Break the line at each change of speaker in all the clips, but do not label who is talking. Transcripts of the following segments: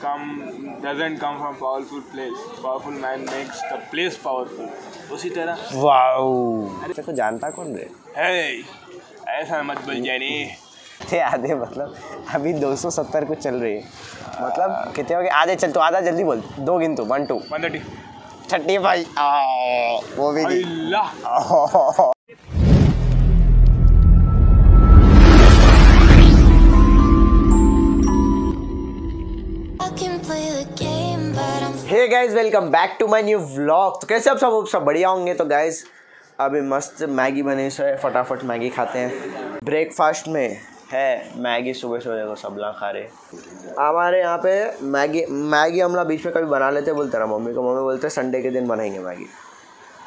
come doesn't come from powerful place. Powerful man makes the place powerful. उसी तरह।
Wow. तेरे को जानता कौन रे?
Hey, ऐसा मत बोल जानी
थे आधे मतलब अभी 270 कुछ चल रही है। मतलब कितने हो गए? आधे चल तो आधा जल्दी बोल। दो गिन तू one two
one thirty
thirty five वो भी guys welcome back to my new vlog तो कैसे आप सब सब बढ़िया होंगे? तो गाइस अभी मस्त मैगी बने, से फटाफट मैगी खाते हैं। ब्रेकफास्ट में है मैगी, सुबह सुबह देखो सब लोग खा रहे। हमारे यहाँ पे मैगी मैगी हम लोग बीच में कभी बना लेते, बोलते ना, मम्मी को, मम्मी बोलते संडे के दिन बनाएँगे मैगी।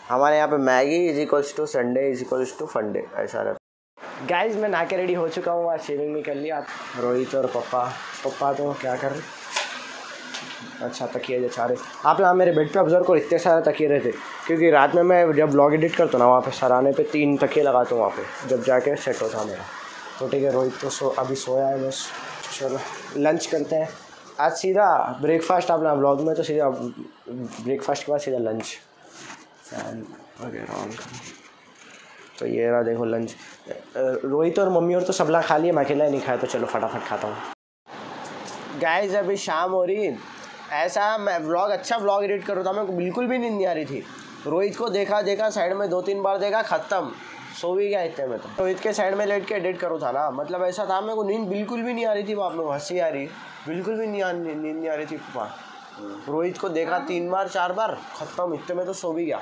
हमारे यहाँ पे Maggi is equals to Sunday is equals to funday ऐसा रहता गाइज़ मैं ना के रेडी हो चुका हूँ, आज शेविंग भी कर लिया। रोहित और पप्पा पप्पा तो क्या कर रहे अच्छा तकिए जचा रहे आप यहाँ मेरे बेड पे ऑब्ज़र्व करो इतने सारे तकिए रहते। क्योंकि रात में मैं जब ब्लॉग एडिट करता हूँ ना वहाँ पे सराहने पे तीन तकिए लगाता हूँ वहाँ पे जब जाके सेट होता मेरा। तो ठीक है रोहित तो सो अभी सोया है बस। चलो लंच करते हैं। आज सीधा ब्रेकफास्ट अपना ब्लॉग में तो सीधा ब्रेकफास्ट के बाद सीधा लंच फ़ैन वगैरह ऑन तो ये रहा देखो लंच रोहित और मम्मी और तो सबला खा लिया मैं अकेला नहीं खाया तो चलो फटाफट खाता हूँ। गाइस अभी शाम हो रही। ऐसा मैं व्लॉग अच्छा व्लॉग एडिट कर रहा था मेरे को बिल्कुल भी नींद नहीं आ रही थी। रोहित को देखा देखा साइड में दो तीन बार देखा, ख़त्म। सो भी गया इतने में तो। रोहित के साइड में लेट के एडिट करो था ना। मतलब ऐसा था, मेरे को नींद बिल्कुल भी नहीं आ रही थी वहाँ पे हँसी आ रही। बिल्कुल भी नहीं नींद नहीं आ रही थी वहाँ रोहित को देखा तीन बार, चार बार, ख़त्म। इतने में तो सो भी गया।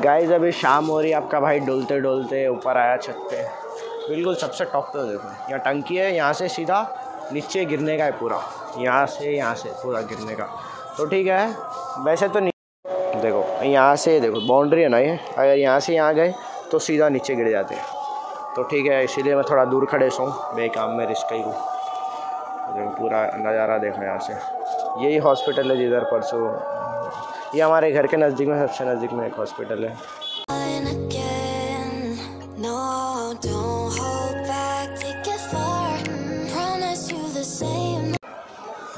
गाइस अभी शाम हो रही है, आपका भाई डोलते डोलते ऊपर आया छत पे। बिल्कुल सबसे टॉप पे देखो। यहाँ टंकी है, यहाँ से सीधा नीचे गिरने का है पूरा। यहाँ से यहाँ से पूरा गिरने का। तो ठीक है वैसे तो देखो यहाँ से देखो बाउंड्री है ना ये? अगर यहाँ से यहाँ गए तो सीधा नीचे गिर जाते हैं। तो ठीक है इसीलिए मैं थोड़ा दूर खड़े सो बेकाम में रिस्क ही हूँ। देखो पूरा नज़ारा देखो यहाँ से। यही हॉस्पिटल है जिधर परसों। ये हमारे घर के नज़दीक में सबसे नज़दीक में एक हॉस्पिटल है.
Don't hold back, take it far. Promise you the same.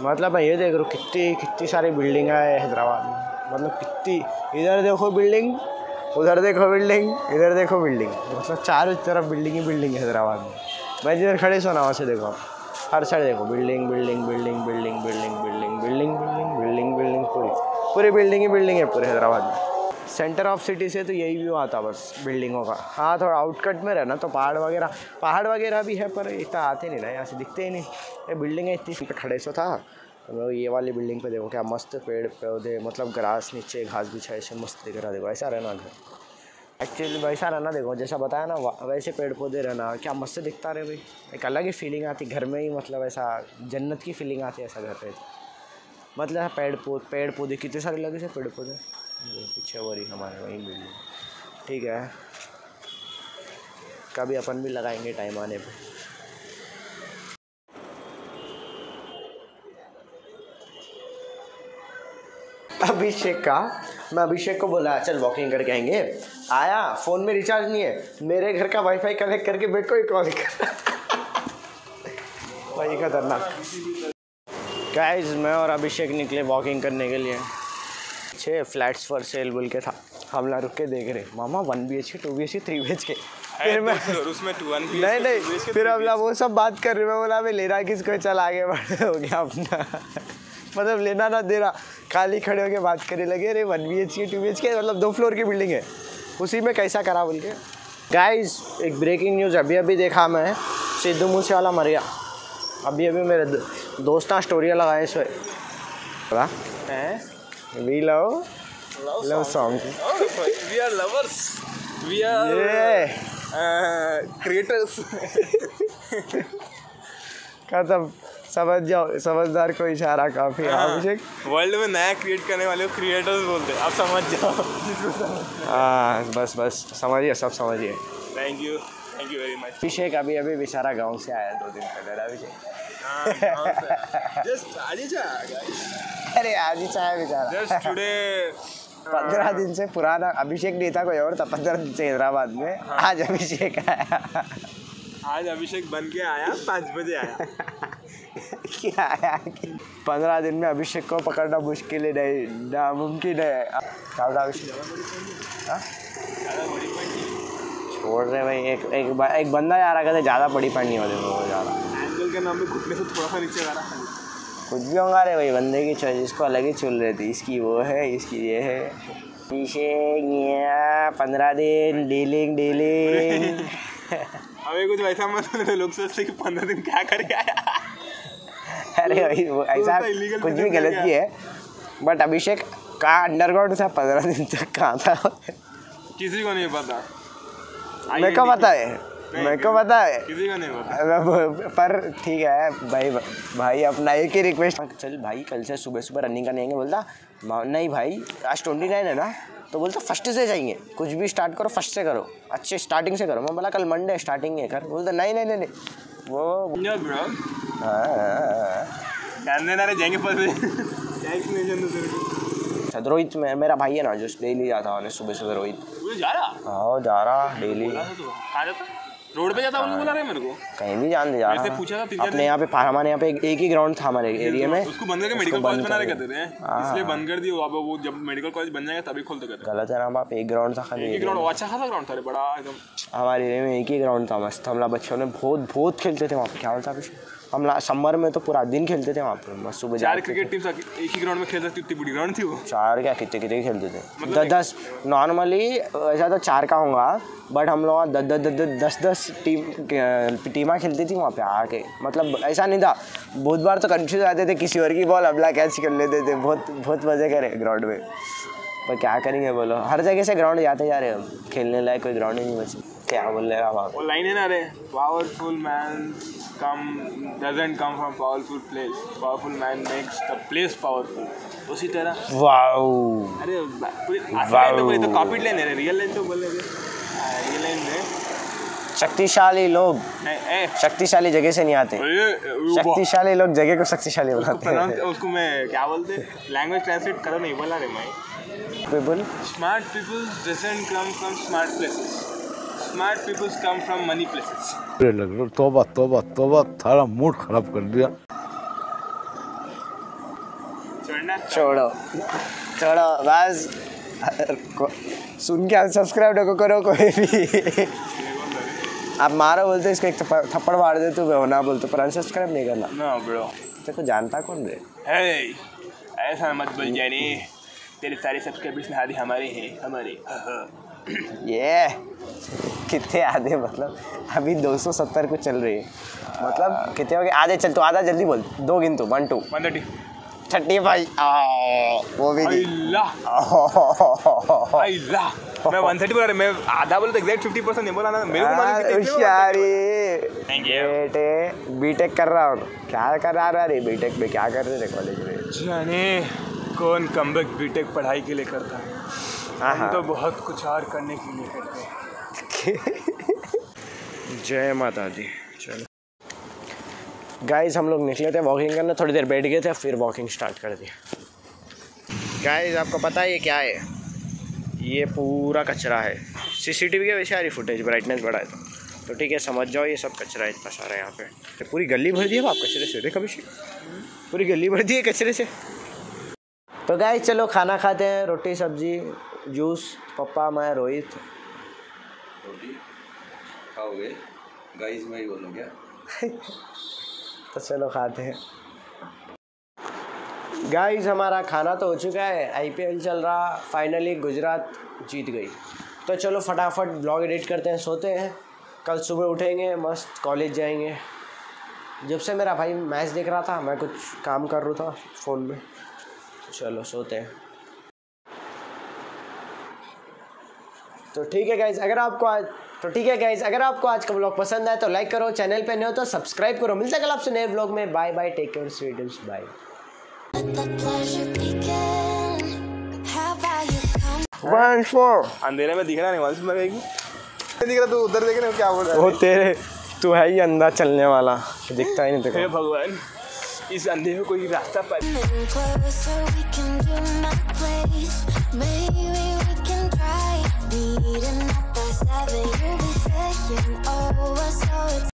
मतलब मैं ये देख रहा हूँ कितनी कितनी सारी बिल्डिंग है हैदराबाद में मतलब कितनी इधर देखो बिल्डिंग उधर देखो बिल्डिंग इधर देखो बिल्डिंग मतलब चारों तरफ़ बिल्डिंग ही बिल्डिंग है हैदराबाद में मैं जिधर खड़े सोना वहाँ से देखो हर साइड देखो building building building building building building building building building building पूरी पूरी बिल्डिंग ही बिल्डिंग है पूरे हैदराबाद में सेंटर ऑफ़ सिटी से तो यही व्यू आता बस बिल्डिंगों का। हाँ थोड़ा आउटकट में रहना तो पहाड़ वगैरह पहाड़ वगैरह भी है, पर इतना आते नहीं ना, यहाँ से दिखते ही नहीं। ये बिल्डिंग है इतनी खड़े सो था। तो मैं ये वाली बिल्डिंग पे देखो, क्या मस्त पेड़ पौधे मतलब ग्रास नीचे, घास बिछा, ऐसे मस्त दिख रहा देखो, ऐसा रहना घर। एक्चुअली वैसा रहना, देखो, जैसा बताया ना वैसे पेड़ पौधे रहना, क्या मस्त दिखता रहे भाई। एक अलग ही फीलिंग आती, घर में ही मतलब ऐसा, जन्नत की फीलिंग आती है ऐसा घर पे। मतलब पेड़ पौधे पेड़ पौधे कितने सारे लगे थे, पेड़ पौधे? ये पीछे वरी हमारे वहीं बिल्डिंग ठीक है। कभी अपन भी लगाएँगे टाइम आने पे। अभिषेक का? मैं अभिषेक को बोला, चल वॉकिंग करके आएँगे। आया फ़ोन में रिचार्ज नहीं है। मेरे घर का वाईफाई कनेक्ट करके मेरे को ही कॉल कर वही खतरनाक। गाइस मैं और अभिषेक निकले वॉकिंग करने के लिए। छः फ्लैट्स फॉर सेल बोल के था। हम लोग रुक के देख रहे मामा one B H K two B H K three B H K फिर मैं
उसमें टू वन
नहीं नहीं फिर हम वो सब बात कर रहे मैं बोला मैं लेना किसको चल आगे बढ़ हो गया अपना। मतलब लेना ना दे रहा खाली खड़े होकर बात करने लगे अरे one B H K two B H K मतलब दो फ्लोर की बिल्डिंग है। उसी में कैसा करा बोल के? गाइस एक ब्रेकिंग न्यूज़ अभी अभी देखा मैं सिद्धू मूसे वाला मर गया। अभी अभी मेरे दोस्त स्टोरियाँ लगाए सो हैं? We love love song
we are lovers we are
ये
क्रिएटर्स
खत्म समझ जाओ समझदार को इशारा काफ़ी है अभिषेक।
वर्ल्ड में नया क्रिएट करने वाले को क्रिएटर्स बोलते हैं। आप समझ जाओ।
हाँ बस बस समझिए सब समझिए।
Thank you thank you very much
Abhishek अभी अभी बेचारा गाँव से आया दो दिन पहले अभिषेक।
जस्ट ही
अरे आज ही चाहे बेचारा
जस्ट टुडे
पंद्रह दिन से पुराना अभिषेक नहीं था कोई और था पंद्रह दिन से हैदराबाद में। हाँ। आज अभिषेक आया।
आज अभिषेक बन के आया पाँच बजे आया।
क्या आया पंद्रह दिन में अभिषेक को पकड़ना मुश्किल है नहीं नामुमकिन है। अभिषेक। हाँ? छोड़ रहे भाई एक एक एक बंदा जा रहा कहते ज़्यादा बड़ी पैंट नहीं होती वो
एंगल के नाम पे घुटने से थोड़ा सा नीचे आ रहा है।
कुछ भी होगा रे भाई बंदे की चॉइस इसको अलग ही चुल रही थी इसकी वो है इसकी ये है। पीछे पंद्रह दिन डीलिंग डीलिंग
अबे कुछ वैसा मत बोले तो लोग सोचते कि पंद्रह दिन क्या करके आया।
अरे भाई वो ऐसा
तो
कुछ भी गलत
है
है। बट अभिषेक कहाँ अंडरग्राउंड था पंद्रह दिन तक कहाँ था?
किसी को नहीं पता।
मेरे को पता है। मेरे को पता है।
किसी को नहीं पता।
पर ठीक है भाई भाई अपना एक ही रिक्वेस्ट चल भाई कल से सुबह सुबह रनिंग करने आएँगे बोलता नहीं भाई आज ट्वेंटी नाइन है ना? तो बोलता फ़र्स्ट से जाएँगे कुछ भी स्टार्ट करो फ़र्स्ट से करो अच्छे स्टार्टिंग से करो। मैं बोला कल मंडे स्टार्टिंग है कर। बोलता नहीं नहीं नहीं वो हाँ,
देना रे जाएँगे
अच्छा रोहित मे- मेरा भाई है ना जो डेली जाता है सुबह सुबह रोहित।
जा रहा?
हाँ जा रहा डेली
रोड पे जाता बोल बोला रहे मेरे को?
कहीं भी जान दे जा रहा
पूछा था
अपने यहाँ पे हमारे यहाँ पे एक, ही ग्राउंड था हमारे एरिया में।
उसको बंद करके मेडिकल कॉलेज बना रहे कहते थे।
हाँ।
इसलिए बंद कर दिया अब वो जब मेडिकल कॉलेज बन जाएगा तभी खोलते कहते
गलत है ना बाप एक ग्राउंड था खाली
एक ग्राउंड अच्छा खासा ग्राउंड था बड़ा एकदम।
हमारे एरिया में एक ही ग्राउंड था मस्त। हम लोग बच्चों ने बहुत बहुत खेलते थे वहाँ पे। क्या बोलता हम समर में तो पूरा दिन खेलते थे वहाँ पे मस्त सुबह
चार क्रिकेट टीम एक ही ग्राउंड में खेल सकती इतनी बड़ी ग्राउंड थी वो?
चार क्या कितने कितने खेलते थे?
मतलब
दस दस नॉर्मली ऐसा तो चार का होगा बट हम लोग दस दस दस दस दस टीम टीमा खेलती थी वहाँ पे आके। मतलब ऐसा नहीं था बहुत बार तो कंफ्यूज आते थे किसी और की बॉल अबला कैच कर लेते थे बहुत बहुत मज़े करे ग्राउंड में। पर क्या करेंगे बोलो हर जगह से ग्राउंड जाते जा रहे हैं हम खेलने लायक कोई ग्राउंड ही नहीं बची। क्या बोल रहे वहाँ
वो लाइन है ना रे powerful man come doesn't come from powerful place powerful man makes the place powerful उसी तरह।
वाओ।
अरे पूरी आधी line तो तो कॉपी लाइन है रे रियल लाइन तो बोल रहे थे रियल लाइन में।
शक्तिशाली लोग। शक्तिशाली जगह से नहीं आते। शक्तिशाली लोग जगह को शक्तिशाली बनाते हैं।
उसको मैं क्या बोलते लैंग्वेज ट्रांसलेट करो नहीं बोला रे मैं।
People
smart people doesn't come from smart places smart peoples come from money places
लग रहे हो। तौबा तौबा तौबा थारा मूड खराब कर दिया।
छोड़ो छोड़ो बस। सुन के सब्सक्राइब देखो करो कोई भी। आप मारो बोलते इसको एक थप्पड़ थप्पड़ मार दे तो होना बोलते पर अनसब्सक्राइब नहीं करना।
नो ब्रो
तेरे को जानता कौन रे
हे ऐसा मत बोल जाने तेरे सारे सब्सक्राइबर्स में हमारे हैं हमारे। हाँ, हाँ।
ये कितने आधे मतलब अभी 270 कुछ चल रही है। मतलब कितने हो गए? आधे चल तो आधा जल्दी बोल। दो गिन तू one two
one thirty
thirty five. वो भी
अल्लाह। मैं वन थर्टी बोला मैं आधा बोला तो एग्जैक्ट फिफ्टी परसेंट नहीं बोला ना। मेरे को मालूम कितने।
होशियारी।
Thank you.
बेटे बीटेक कर रहा हूँ। क्या कर रहा रे बीटेक में क्या कर रहे थे कॉलेज में?
जाने कौन कमबैक बीटेक पढ़ाई के लिए करता है
हाँ।
हम
हाँ।
तो बहुत कुछ और करने के लिए करते हैं।
जय माता दी। चलो। गाइस हम लोग निकले थे वॉकिंग करने थोड़ी देर बैठ गए थे फिर वॉकिंग स्टार्ट कर दी गाइस आपको पता है ये क्या है? ये पूरा कचरा है। सीसीटीवी के वैसे आ रही फुटेज ब्राइटनेस बढ़ा है तो तो ठीक है समझ जाओ ये सब कचरा है इतना सारा यहाँ पे। तो पूरी गली भर दी है आप कचरे से? देखा अभिषेक। पूरी गली भर दी है कचरे से? तो गाइस चलो खाना खाते हैं रोटी सब्ज़ी जूस पप्पा मैं रोहित।
खाओगे? गाइस मैं ही बोलूँ क्या?
तो चलो खाते हैं। गाइस हमारा खाना तो हो चुका है। आईपीएल चल रहा फाइनली गुजरात जीत गई। तो चलो फटाफट ब्लॉग एडिट करते हैं सोते हैं। कल सुबह उठेंगे मस्त कॉलेज जाएँगे। जब से मेरा भाई मैच देख रहा था मैं कुछ काम कर रहा था फ़ोन में। चलो सोते हैं। तो ठीक है गाइज़ अगर आपको आज तो ठीक है गाइज़ अगर आपको आज का ब्लॉग पसंद आए तो लाइक करो चैनल पे नहीं हो तो सब्सक्राइब करो। मिलता है कल आपसे नए ब्लॉग में। Bye bye take care sweet bye
अंधेरे में दिख रहा नहीं वाले में रहेगी दिख रहा तू उधर देख रहे हो क्या बोल रहा है?
वो तेरे तू है ही अंधा चलने वाला। दिखता ही नहीं तेरे
भगवान इस अंधेरे को कोई रास्ता पर
need another seven. You'll be saying, oh, I saw it.